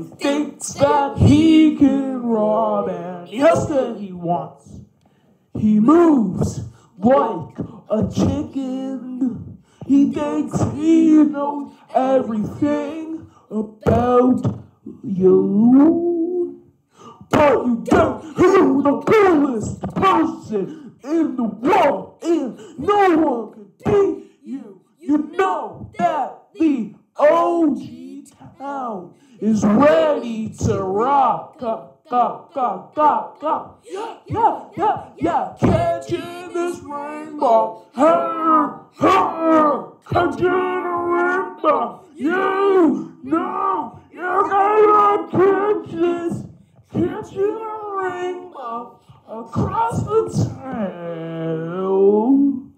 he thinks that he can rob anything he wants. He moves like a chicken. He thinks he knows everything about you. But you don't You're the coolest person in the world, and no one can beat you. You know that the OG is ready to rock. Yeah, yeah, yeah, yeah. Catching this rainbow. Hey, hey, catching a rainbow. You know you're gonna catch this. Catching a rainbow across the town.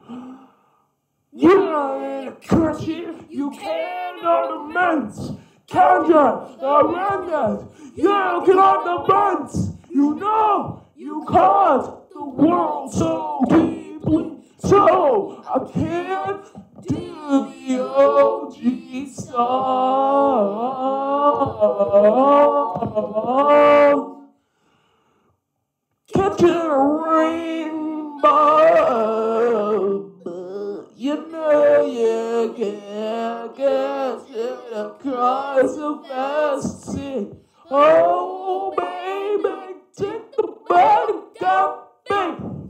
You're in a country, you can't ornaments. Kendra, remnant, you get on the months. You know, you caused the world so deeply. So I can't do the OG song. Catching a rainbow, but you know you can't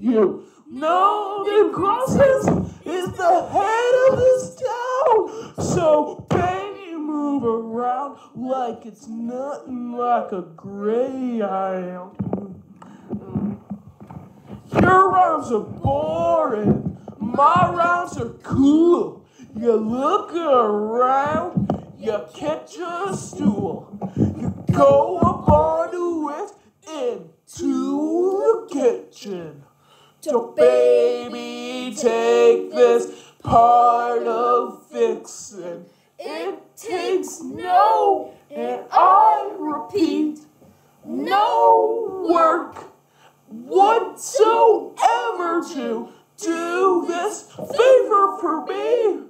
You know the crosses is the head of this town. So, baby, move around like it's nothing like a gray greyhound. Your rounds are boring. My rounds are cool. You look around, you catch a stool. You go up onto it into the kitchen. So baby, this part of fixing. It takes no, and I repeat, no work whatsoever to do this favor for me.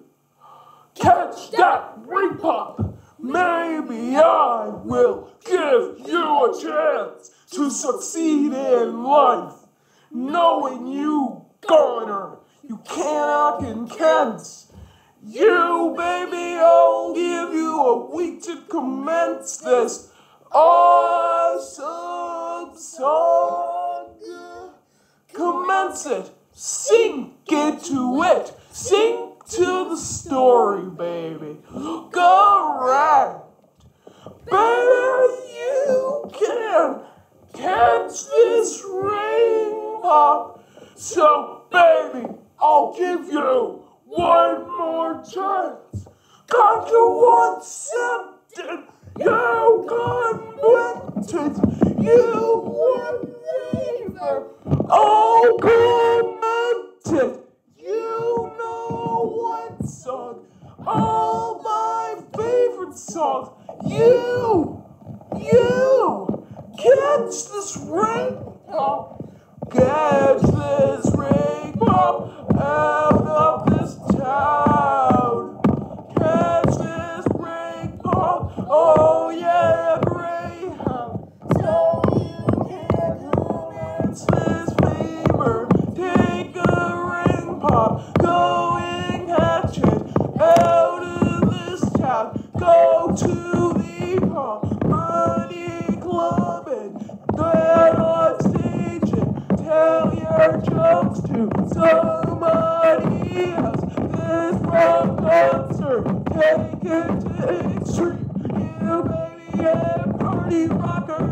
Catch that ring pop. Maybe I will give you a chance to succeed in life. Knowing you, Garner, you cannot can't. You, baby, I'll give you a week to commence this awesome song. Commence it. Sink into it. Sink to the story, baby. Go right. Baby, you can catch this ring pop. So, baby, I'll give you one more chance. Got you one something. You convented. You one favor. Oh, commented. You know what song? All my favorite songs. To the club and on stage and tell your jokes to somebody else. This rock concert, take it to extreme. You baby and party rocker